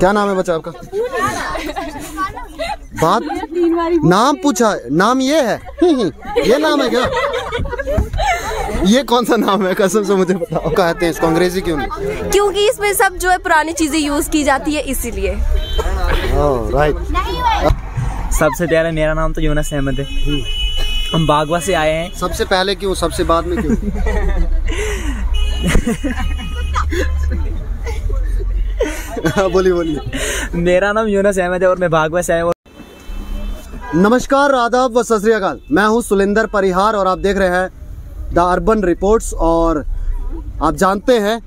क्या नाम है बच्चा आपका? बात? नाम पूछा नाम ये है? ये नाम है क्या? ये कौन सा नाम है? कसम से मुझे बताओ। कहते हैं इसको अंग्रेज़ी क्यों नहीं? क्योंकि इसमें सब जो है पुरानी चीज़ें यूज़ की जाती है इसीलिए। राइट सबसे प्यारा मेरा नाम तो यूनस अहमद है। हम बागवा से आए हैं। सबसे पहले क्यों सबसे बाद में क्यों? हाँ, बोलिए बोलिए। मेरा नाम यूनस अहमद है और मैं बागवा से हूँ। नमस्कार आदाब व सत मैं हूँ सुलिंदर परिहार और आप देख रहे हैं द अर्बन रिपोर्ट्स और आप जानते हैं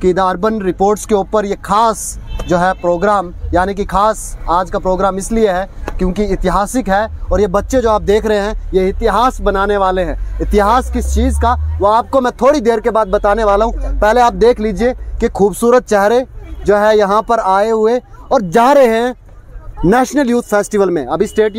कि द अर्बन रिपोर्ट्स के ऊपर ये खास जो है प्रोग्राम यानी कि खास आज का प्रोग्राम इसलिए है क्योंकि ऐतिहासिक है और ये बच्चे जो आप देख रहे हैं ये इतिहास बनाने वाले हैं। इतिहास किस चीज़ का वो आपको मैं थोड़ी देर के बाद बताने वाला हूँ। पहले आप देख लीजिए कि खूबसूरत चेहरे जो है यहाँ पर आए हुए और जा रहे हैं नेशनल यूथ फेस्टिवल में। अभी स्टेट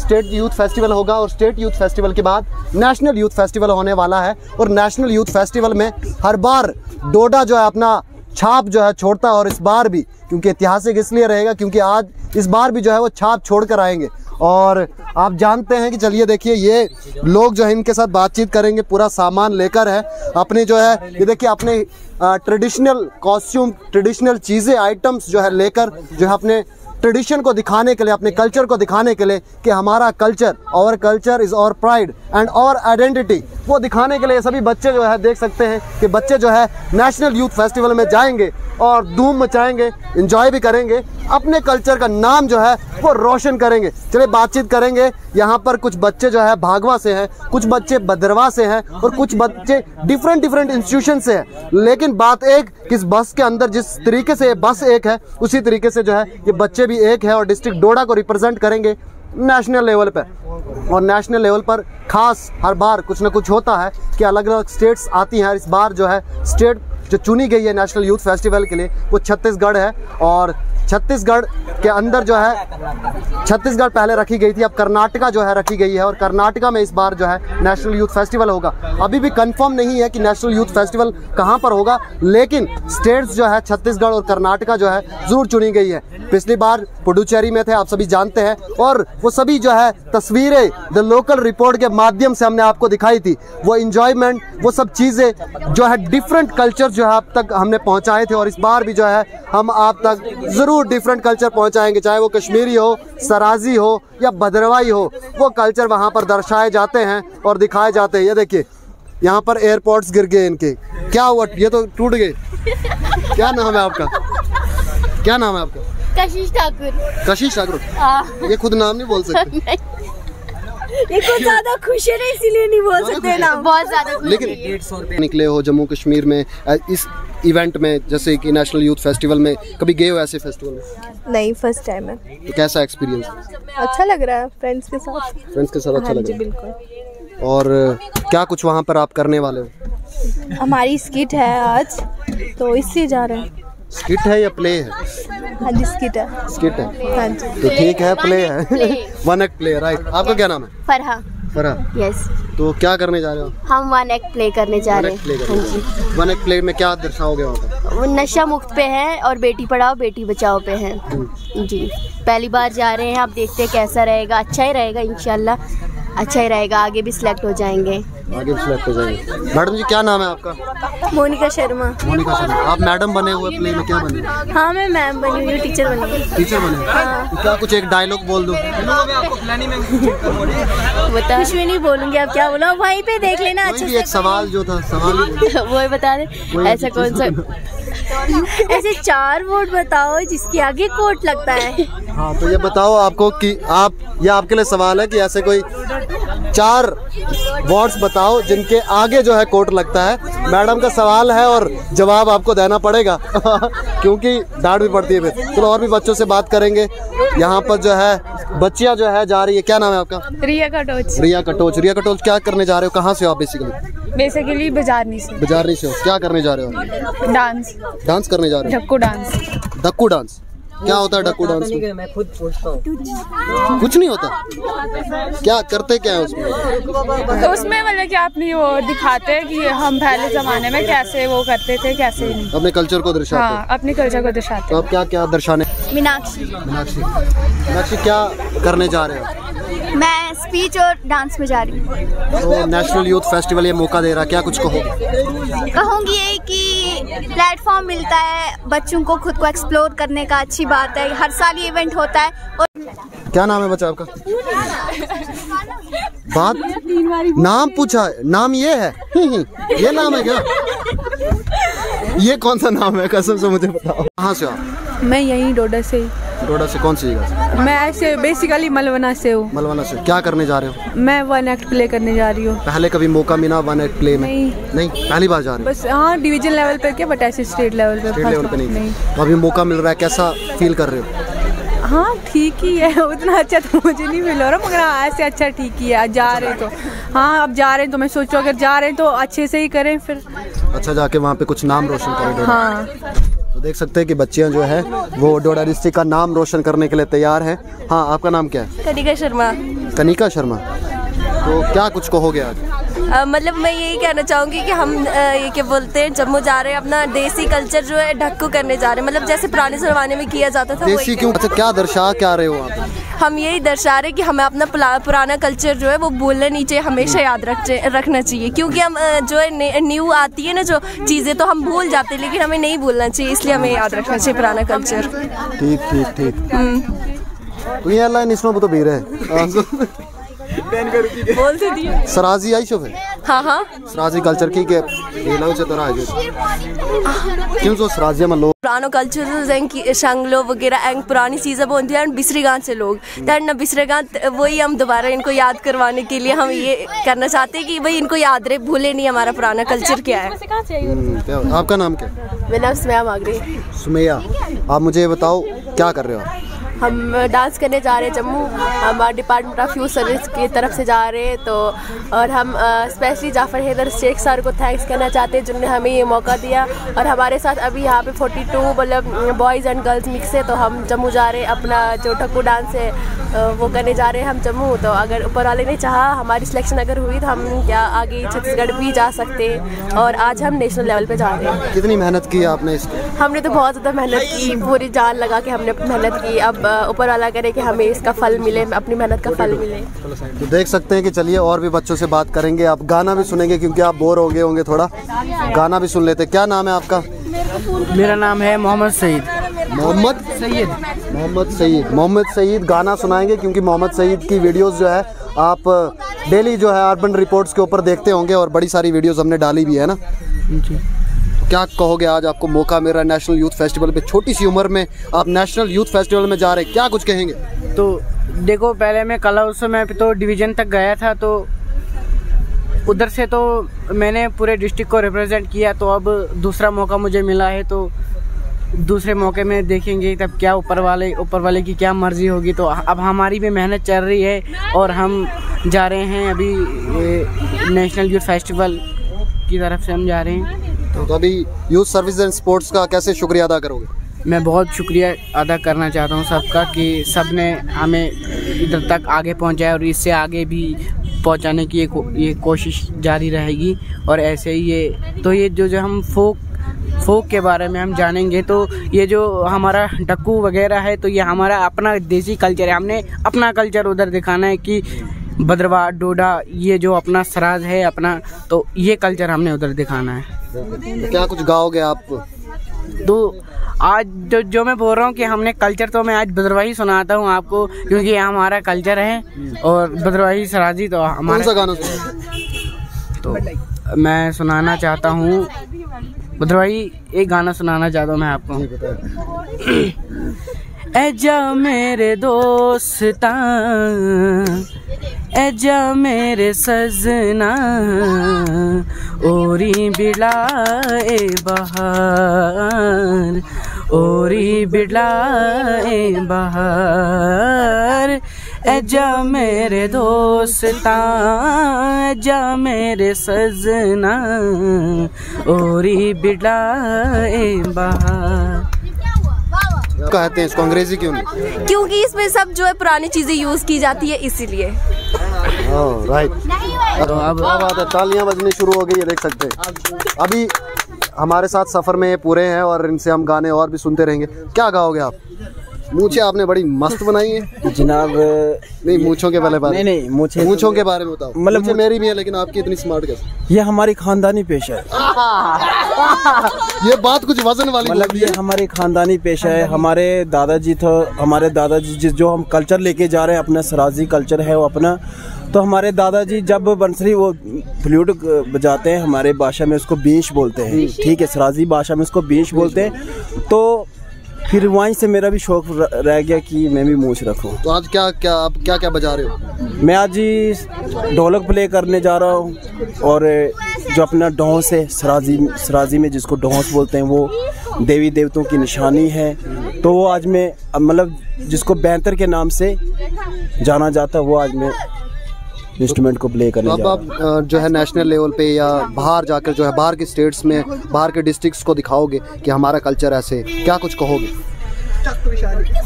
स्टेट यूथ फेस्टिवल होगा और स्टेट यूथ फेस्टिवल के बाद नेशनल यूथ फेस्टिवल होने वाला है और नेशनल यूथ फेस्टिवल में हर बार डोडा जो है अपना छाप जो है छोड़ता है और इस बार भी, क्योंकि ऐतिहासिक इसलिए रहेगा क्योंकि आज इस बार भी जो है वो छाप छोड़ कर आएँगे। और आप जानते हैं कि चलिए देखिए, ये लोग जो है, इनके साथ बातचीत करेंगे, पूरा सामान लेकर है। अपने जो है, ये देखिए, अपने ट्रेडिशनल कॉस्ट्यूम ट्रेडिशनल चीज़ें आइटम्स जो है लेकर, जो है अपने ट्रेडिशन को दिखाने के लिए, अपने कल्चर को दिखाने के लिए कि हमारा कल्चर और कल्चर इज़ और प्राइड एंड और आइडेंटिटी वो दिखाने के लिए सभी बच्चे जो है, देख सकते हैं कि बच्चे जो है नेशनल यूथ फेस्टिवल में जाएँगे और धूम मचाएँगे इंजॉय भी करेंगे। अपने कल्चर का नाम जो है वो रोशन करेंगे। चलिए बातचीत करेंगे। यहाँ पर कुछ बच्चे जो है भागवा से हैं, कुछ बच्चे भद्रवा से हैं और कुछ बच्चे डिफरेंट डिफरेंट इंस्टीट्यूशन से हैं। लेकिन बात एक, किस बस के अंदर जिस तरीके से ये बस एक है, उसी तरीके से जो है ये बच्चे भी एक है और डिस्ट्रिक्ट डोडा को रिप्रेजेंट करेंगे नेशनल लेवल पर और नेशनल लेवल पर खास हर बार कुछ ना कुछ होता है कि अलग अलग स्टेट्स आती हैं इस बार जो है स्टेट जो चुनी गई है नेशनल यूथ फेस्टिवल के लिए, वो छत्तीसगढ़ है और छत्तीसगढ़ के अंदर जो है, छत्तीसगढ़ पहले रखी गई थी, अब कर्नाटका जो है रखी गई है और कर्नाटका में इस बार जो है नेशनल यूथ फेस्टिवल होगा। अभी भी कंफर्म नहीं है कि नेशनल यूथ फेस्टिवल कहाँ पर होगा, लेकिन स्टेट्स जो है छत्तीसगढ़ और कर्नाटका जो है ज़रूर चुनी गई है। पिछली बार पुडुचेरी में थे, आप सभी जानते हैं, और वो सभी जो है तस्वीरें द लोकल रिपोर्ट के माध्यम से हमने आपको दिखाई थी। वो इंजॉयमेंट वो सब चीज़ें जो है डिफरेंट कल्चर जो है आप तक हमने पहुँचाए थे और इस बार भी जो है हम आप तक ज़रूर डिफरेंट कल्चर पहुँचाएँगे चाहे वो कश्मीरी हो सराजी हो या भद्रवाई हो वो कल्चर वहाँ पर दर्शाए जाते हैं और दिखाए जाते हैं। ये देखिए यहाँ पर एयरपोर्ट्स गिर गए इनके। क्या हुआ? ये तो टूट गए। क्या नाम है आपका? क्या नाम है आपका? कशिश ठाकुर। कशिश ठाकुर। ये खुद नाम नहीं बोल सकते। ये कुछ ज़्यादा खुश है ना इसीलिए नहीं बोल सकते ना। बहुत ज़्यादा लेकिन निकले हो जम्मू कश्मीर में इस इवेंट में जैसे कि नेशनल यूथ फेस्टिवल में कभी गए हो ऐसे फेस्टिवल में? नहीं फ़र्स्ट टाइम है। तो कैसा एक्सपीरियंस अच्छा लग रहा है फ्रेंड्स के साथ। फ्रेंड्स के साथ अच्छा हाँ लग रहा है। बिल्कुल। और क्या कुछ वहाँ पर आप करने वाले हो? हमारी स्किट है आज तो इससे जा रहे हैं। स्किट है या प्ले है? हाँ जी स्किट है। स्किट है? हाँ जी। तो ठीक है प्ले है। वन एक्ट प्ले राइट आपका क्या नाम है? फरहा। फरा यस तो क्या करने जा रहे हो? हम वन एक्ट प्ले करने जा रहे हैं। हाँ जी वन एक्ट प्ले में क्या दर्शाओगे वहाँ पर? नशा मुक्त पे है और बेटी पढ़ाओ बेटी बचाओ पे है। जी। पहली बार जा रहे हैं आप देखते हैं कैसा रहेगा। अच्छा ही रहेगा इंशाल्लाह। अच्छा ही रहेगा आगे भी सिलेक्ट हो जाएँगे। आगे भी सिलेक्ट हो जाएँगे। मैडम जी क्या नाम है आपका? मोनिका शर्मा। मोनिका शर्मा। आप मैडम बने हुए प्ले में क्या बने? हाँ मैं मैम बनी हुई टीचर बनी हुई। टीचर बने तो क्या कुछ एक डायलॉग बोल दो? बता। कुछ भी नहीं बोलूँगी आप क्या बोलो? वहीं पे देख लेना अच्छे एक सवाल जो था सवाल ही वो बता दे। ऐसा कौन सा ऐसे चार वोट बताओ जिसके आगे कोट लगता है। हाँ तो ये बताओ आपको कि आप, ये आपके लिए सवाल है कि ऐसे कोई चार वर्ड्स बताओ जिनके आगे जो है कोर्ट लगता है। मैडम का सवाल है और जवाब आपको देना पड़ेगा। क्योंकि डांट भी पड़ती है फिर। चलो और भी बच्चों से बात करेंगे। यहाँ पर जो है बच्चियाँ जो है जा रही है। क्या नाम है आपका? रिया कटोच। रिया कटोच। रिया कटोच क्या करने जा रहे हो? कहाँ से हो आप बेसिकली बेसिकली बजारनी से। बाज़ार से हो। क्या करने जा रहे हो? डांस डांस करने जा रहे ढक्कू डांस हो धक्कू डांस क्या होता है डक्कू डांस में? मैं खुद पूछता हूँ। कुछ नहीं होता? क्या करते क्या है उसमें? तो उसमें मतलब कि अपनी वो दिखाते हैं कि हम पहले जमाने में कैसे वो करते थे कैसे नहीं। अपने कल्चर को दर्शाते हाँ? हैं अपनी कल्चर को दर्शाते तो आप क्या क्या दर्शाने? मीनाक्षी। मीनाक्षी। मीनाक्षी क्या करने जा रहे हो? मैं स्पीच और डांस में जा रही हूँ। तो नेशनल यूथ फेस्टिवल ये मौका दे रहा क्या कुछ कहोगे? कहूँगी ये कि प्लेटफॉर्म मिलता है बच्चों को खुद को एक्सप्लोर करने का अच्छी बात है हर साल ये इवेंट होता है और क्या नाम है बच्चा आपका? बात? नाम पूछा है नाम ये है? ये नाम है क्या? ये कौन सा नाम है? कसम से मुझे बताओ। कहाँ से आप? मैं यहीं डोडा से डोडा से कौन सी जगह मैं ऐसे बेसिकली मलवना से हूँ। मलवाना से। क्या करने जा रहे हो? मैं वन एक्ट प्ले करने जा रही हूँ। पहले कभी मौका मिला वन एट प्ले में? नहीं। नहीं? पहली बार जा रहे बस हाँ डिवीज़न लेवल पे क्या बट ऐसे स्टेट लेवल पे स्टेट लेवल पे नहीं, नहीं। तो अभी मौका मिल रहा है कैसा फील कर रहे हो? हाँ ठीक ही है उतना अच्छा तो मुझे नहीं मिल रहा मगर हाँ ऐसे अच्छा ठीक ही है जा रहे हैं तो। हाँ अब जा रहे हैं तो मैं सोचूं अगर जा रहे हैं तो अच्छे से ही करें फिर। अच्छा जाके वहाँ पे कुछ नाम रोशन करें हाँ। तो देख सकते हैं कि बच्चियाँ जो है वो डोडा डिस्ट्रिक्ट का नाम रोशन करने के लिए तैयार हैं। हाँ आपका नाम क्या है? कनिका शर्मा। कनिका शर्मा। तो क्या कुछ कहोगे आज? अ, मतलब मैं यही कहना चाहूँगी कि हम अ, ये क्या बोलते हैं जम्मू जा रहे हैं अपना देसी कल्चर जो है ढक्कू करने जा रहे हैं। मतलब जैसे पुराने जमाने में किया जाता था देसी क्यों? अच्छा क्या दर्शा क्या रहे हो आप? हम यही दर्शा रहे हैं कि हमें अपना पुराना कल्चर जो है वो भूलना नहीं चाहिए हमेशा याद रख रखना चाहिए। क्योंकि हम जो है न्यू आती है ना जो चीज़ें तो हम भूल जाते हैं लेकिन हमें नहीं भूलना चाहिए इसलिए हमें याद रखना चाहिए पुराना कल्चर ठीक ठीक ठीक। तो ये अल्लाह इसमें तो बीर है बोल तो दिए सराजी आई शोफे हाँ हाँ। सराजी कल्चर की के लीलाओं से तरह है क्यों तो सराजी में लोग पुरानो कल्चर एंड शंगलो वगैरह एंड पुरानी चीज़ें बोलती हैं बिसरी गाँव से लोग। तो ना बिसरे गाँव वही हम दोबारा इनको याद करवाने के लिए हम ये करना चाहते हैं कि भाई इनको याद रहे भूले नहीं हमारा पुराना कल्चर क्या है। हम्म, आपका नाम क्या? मेरा नाम स्मया मागरे। सुमैया आप मुझे बताओ क्या कर रहे हो? आप? हम डांस करने जा रहे हैं जम्मू। हमारा डिपार्टमेंट ऑफ़ यूथ सर्विस की तरफ़ से जा रहे हैं तो और हम स्पेशली जाफ़र हैदर शेख सर को थैंक्स करना चाहते हैं जिन्होंने हमें ये मौका दिया। और हमारे साथ अभी यहाँ पे 42 मतलब बॉयज़ एंड गर्ल्स मिक्स है तो हम जम्मू जा रहे हैं अपना जो ठक्कू डांस है वो करने जा रहे हैं हम जम्मू। तो अगर ऊपर वाले ने चाहा हमारी सिलेक्शन अगर हुई तो हम क्या आगे छत्तीसगढ़ भी जा सकते हैं और आज हम नेशनल लेवल पे जा रहे हैं। कितनी मेहनत की आपने इसके? हमने तो बहुत ज़्यादा मेहनत की पूरी जान लगा के हमने मेहनत की। अब ऊपर वाला करे कि हमें इसका फल मिले अपनी मेहनत का फल मिले। तो देख सकते हैं कि चलिए और भी बच्चों से बात करेंगे। आप गाना भी सुनेंगे क्योंकि आप बोर हो गए होंगे थोड़ा। गाना भी सुन लेते हैं। क्या नाम है आपका? मेरा नाम है मोहम्मद सईद। मोहम्मद? सईद। मोहम्मद सईद। मोहम्मद सईद गाना सुनाएँगे क्योंकि मोहम्मद सईद की वीडियोस जो है आप डेली जो है अर्बन रिपोर्ट्स के ऊपर देखते होंगे और बड़ी सारी वीडियोस हमने डाली भी है ना? जी। क्या कहोगे आज आपको मौका है नेशनल यूथ फेस्टिवल पे? छोटी सी उम्र में आप नेशनल यूथ फेस्टिवल में जा रहे हैं, क्या कुछ कहेंगे? तो देखो, पहले मैं कला उत्सव में तो डिवीज़न तक गया था तो उधर से तो मैंने पूरे डिस्ट्रिक्ट को रिप्रेजेंट किया तो अब दूसरा मौका मुझे मिला है तो दूसरे मौके में देखेंगे तब क्या ऊपर वाले ऊपर वाले की क्या मर्ज़ी होगी। तो अब हमारी भी मेहनत चल रही है और हम जा रहे हैं अभी नेशनल यूथ फेस्टिवल की तरफ़ से हम जा रहे हैं। तो अभी यूथ सर्विस एंड स्पोर्ट्स का कैसे शुक्रिया अदा करोगे? मैं बहुत शुक्रिया अदा करना चाहता हूँ सबका कि सबने हमें इधर तक आगे पहुँचाया और इससे आगे भी पहुँचाने की ये ये कोशिश जारी रहेगी और ऐसे ही ये तो ये जो जो हम फोक फोक के बारे में हम जानेंगे तो ये जो हमारा डक्कू वगैरह है तो ये हमारा अपना देसी कल्चर है। हमने अपना कल्चर उधर दिखाना है कि भद्रवा डोडा ये जो अपना सराज है अपना तो ये कल्चर हमने उधर दिखाना है। तो क्या कुछ गाओगे आप? तो आज जो जो मैं बोल रहा हूँ कि हमने कल्चर तो मैं आज भद्रवाही सुनाता हूँ आपको क्योंकि ये हमारा कल्चर है और भद्रवाही सराजी तो हमारा गाना तो मैं सुनाना चाहता हूँ भद्रवाही एक गाना सुनाना चाहता हूँ मैं आपको। एजा मेरे दोस्ता एजा मेरे सजना ओरी बिलाए बहार ओरी बिलाए बहार। एजा मेरे दोस्ता एजा मेरे सजना ओरी बिलाए बहार। कहते हैं इसको अंग्रेज़ी क्यों नहीं? क्योंकि इसमें सब जो है पुरानी चीज़ें यूज़ की जाती है इसीलिए। राइट बात है? तालियाँ बजनी शुरू हो गई है देख सकते हैं। अभी हमारे साथ सफ़र में ये पूरे हैं और इनसे हम गाने और भी सुनते रहेंगे। क्या गाओगे आप? मूछे आपने बड़ी मस्त बनाई है। जनाब नहीं मूछों के पहले बारे नहीं नहीं मुझे मूछों के बारे में बताओ। मतलब मतलब मेरी भी है लेकिन आपकी इतनी स्मार्ट कैसे? ये हमारी खानदानी पेशा है। ये बात कुछ वज़न वाली मतलब ये हमारी खानदानी पेशा है। हमारे दादाजी तो हमारे दादाजी जिस जो हम कल्चर लेके जा रहे हैं अपना सराजी कल्चर है वो अपना। तो हमारे दादाजी जब बंसरी वो फ्लूट बजाते हैं हमारे भाषा में उसको बींश बोलते हैं। ठीक है सराजी भाषा में उसको बींश बोलते हैं। तो फिर वहीं से मेरा भी शौक रह गया कि मैं भी मूछ रखूँ। तो आज क्या क्या आप क्या क्या बजा रहे हो? मैं आज ही ढोलक प्ले करने जा रहा हूँ और जो अपना डोंस है सराजी सराजी में जिसको डोंस बोलते हैं वो देवी देवतों की निशानी है। तो वो आज मैं मतलब जिसको बेहतर के नाम से जाना जाता है वो आज मैं इंस्ट्रूमेंट को प्ले करने तो अब आप जो है नेशनल लेवल पे या बाहर जाकर जो है बाहर के स्टेट्स में बाहर के डिस्ट्रिक्ट्स को दिखाओगे कि हमारा कल्चर ऐसे। क्या कुछ कहोगे?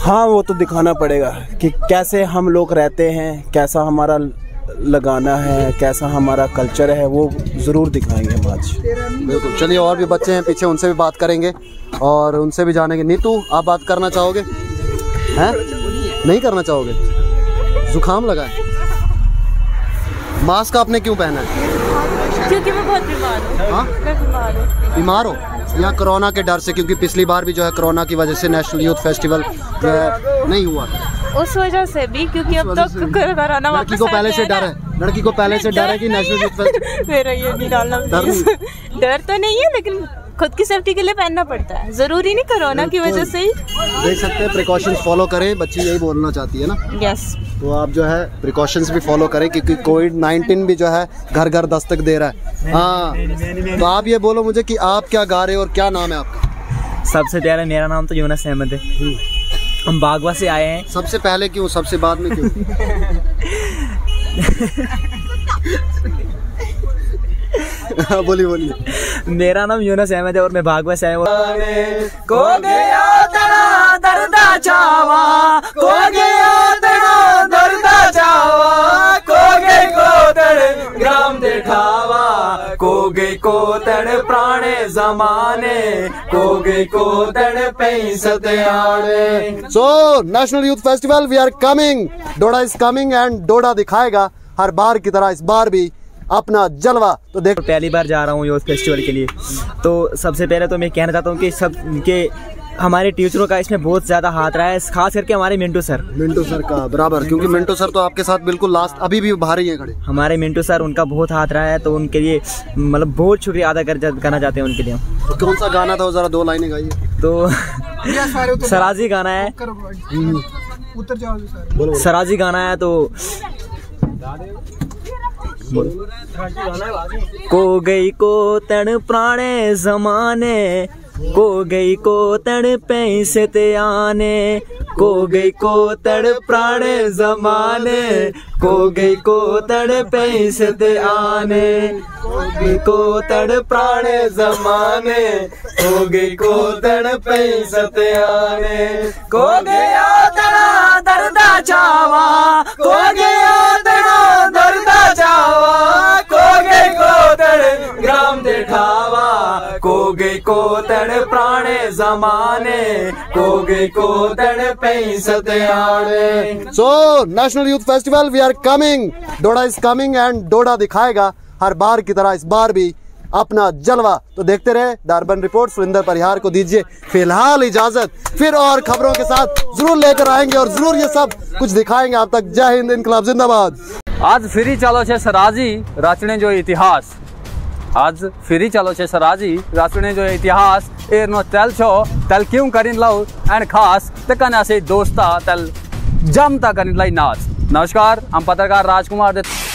हाँ वो तो दिखाना पड़ेगा कि कैसे हम लोग रहते हैं कैसा हमारा लगाना है कैसा हमारा कल्चर है वो ज़रूर दिखाएँगे हम आज। बिल्कुल। चलिए और भी बच्चे हैं पीछे उनसे भी बात करेंगे और उनसे भी जानेंगे। नीतू आप बात करना चाहोगे? हैं? नहीं करना चाहोगे? जुकाम लगा है। मास्क आपने क्यों पहना है? क्योंकि मैं बहुत बीमार हूँ। हाँ? बीमार हूँ। बीमार हो? यहाँ कोरोना के डर से? क्योंकि पिछली बार भी जो है कोरोना की वजह से नेशनल यूथ फेस्टिवल जो है नहीं हुआ उस वजह से भी क्योंकि अब तो कोरोना लड़की को पहले से डर है। लड़की को पहले से डर है कि नेशनल यूथ फेस्टिवल मेरा ये नहीं डालना। डर तो नहीं है लेकिन खुद की सेफ्टी के लिए पहनना पड़ता है। ज़रूरी नहीं कोरोना की वजह से ही। देख सकते हैं प्रिकॉशन फॉलो करें बच्ची यही बोलना चाहती है ना। यस तो आप जो है प्रिकॉशंस भी फॉलो करें क्योंकि कोविड 19 भी जो है घर घर दस्तक दे रहा है। हाँ। तो आप ये बोलो मुझे कि आप क्या गा रहे हो और क्या नाम है आपका? सबसे प्यारा मेरा नाम तो यूनस अहमद है। हम बागवा से आए हैं। सबसे पहले क्यों सबसे बाद में क्यों? हाँ, बोलिए बोलिए। मेरा नाम यूनस अहमद है और मैं बागवा से को गया तना दर्दा चावा को गया तना दर्दा चावा को गए को तड़ ग्राम दिखावा को को तड़ प्राणे जमाने को को तड़ पैसत आने so national youth festival we are coming Doda is coming and Doda दिखाएगा। हर बार की तरह इस बार भी अपना जलवा। तो देख पहली बार जा रहा हूँ यूथ फेस्टिवल के लिए। तो सबसे पहले तो मैं कहना चाहता हूँ कि सब के हमारे टीचरों का इसमें बहुत ज़्यादा हाथ रहा है खास करके हमारे मिंटू सर। मिंटू सर का बराबर। क्योंकि मिंटू सर तो आपके साथ बिल्कुल लास्ट अभी भी बाहर ही है खड़े। हमारे मिंटू सर उनका बहुत हाथ रहा है तो उनके लिए मतलब बहुत शुक्रिया अदा कर करना चाहते हैं उनके लिए। तो कौन सा गाना था? वो जरा दो लाइनें गाइए। तो सराजी गाना है। बोलो। सराजी गाना है तो को गई को तण पुराने जमाने, को गई को तण पैसे ते आने, को गई को तड़ पुराने जमाने, को गई को तड़ पैसे ते आने, को गई पुराने जमाने, को गई को तड़ पैसे ते आने। को गया तड़ा दर्दा चावा, को गया तड़ा दर्दा चावा को गई को तड़ ग्राम देखावा। को गई को तड़ पुराने जमाने को गई को तड़ पैसे ते आने so national youth festival we are coming Doda is coming and Doda दिखाएगा। हर बार की तरह इस बार भी अपना जलवा तो देखते रहे the urban report Surendra Parihar को दीजिए फिलहाल इजाजत फिर और खबरों के साथ जरूर लेकर आएंगे और जरूर ये सब कुछ दिखाएंगे आप तक जय हिंद इनकलाब जिंदाबाद આજ ફરી ચાલો છે સરાજી રાચણે જો ઇતિહાસ આજ ફરી ચાલો છે સરાજી રાચણે જો ઇતિહાસ એરનો તેલ છો તેલ કેવું કરીને લઉં એન્ડ ખાસ તે કન્યા છે દોસ્તા તેલ જમતા કરીને લઈ નાચ નમસ્કાર આમ પત્રકાર રાજકુમાર દત્ત